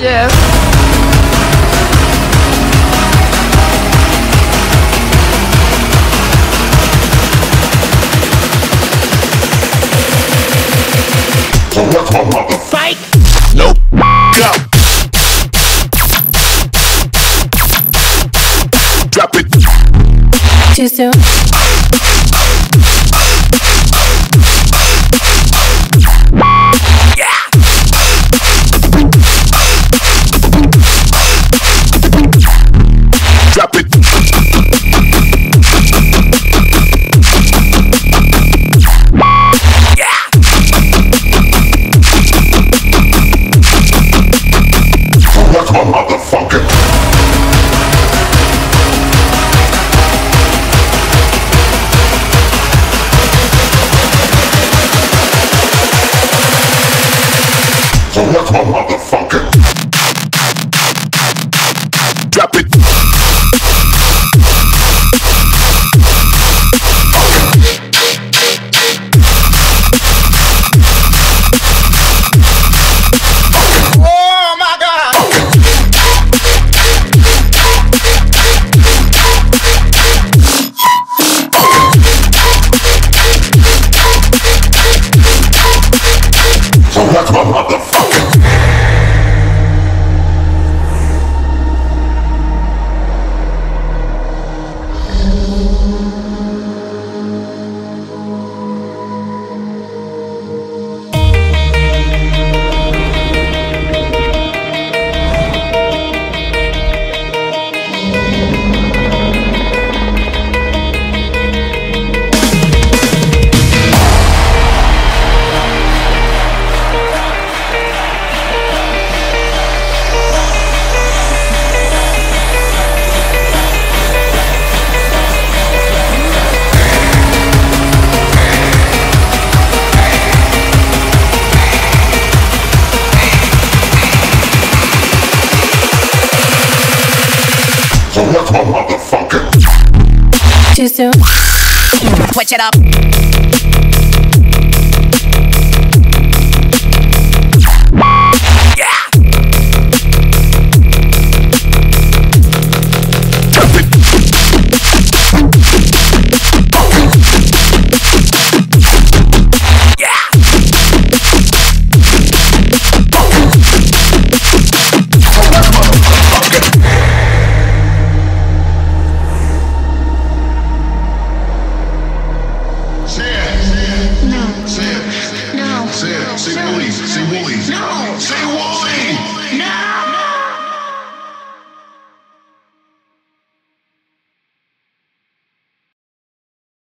Yeah. Nope. Go. Drop it. Too soon. Too soon. Switch it up. Say it. No. Say it. No. Say it. Say Wooli. Say Wooli. No. Say Wooli. No.